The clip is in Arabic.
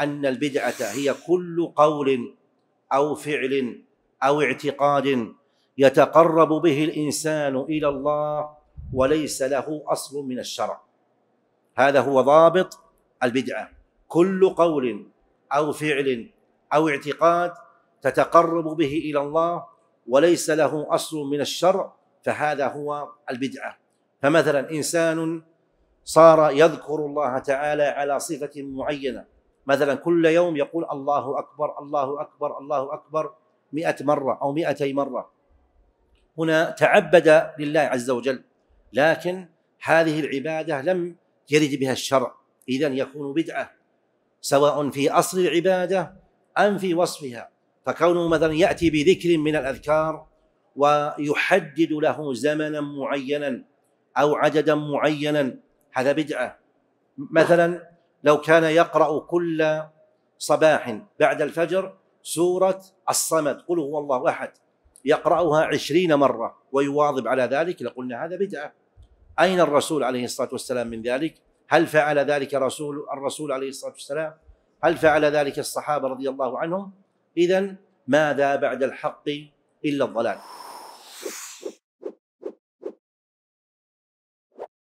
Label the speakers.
Speaker 1: أن البدعة هي كل قول أو فعل أو اعتقاد يتقرب به الإنسان إلى الله وليس له أصل من الشرع. هذا هو ضابط البدعة. كل قول أو فعل أو اعتقاد تتقرب به إلى الله وليس له أصل من الشرع فهذا هو البدعة. فمثلا إنسان صار يذكر الله تعالى على صفة معينة مثلا كل يوم يقول الله أكبر الله أكبر الله أكبر مئة مرة أو مئتي مرة. هنا تعبد لله عز وجل لكن هذه العبادة لم يرد بها الشرع. إذا يكون بدعة سواء في أصل العبادة أم في وصفها. فكونه مثلا يأتي بذكر من الأذكار ويحدد له زمنا معينا أو عددا معينا هذا بدعة. مثلا لو كان يقرأ كل صباح بعد الفجر سورة الصمد. قل هو الله أحد. يقرأها عشرين مرة ويواظب على ذلك. لقلنا هذا بدعة. أين الرسول عليه الصلاة والسلام من ذلك؟ هل فعل ذلك رسول الرسول عليه الصلاة والسلام؟ هل فعل ذلك الصحابة رضي الله عنهم؟ إذا ماذا بعد الحق إلا الضلال؟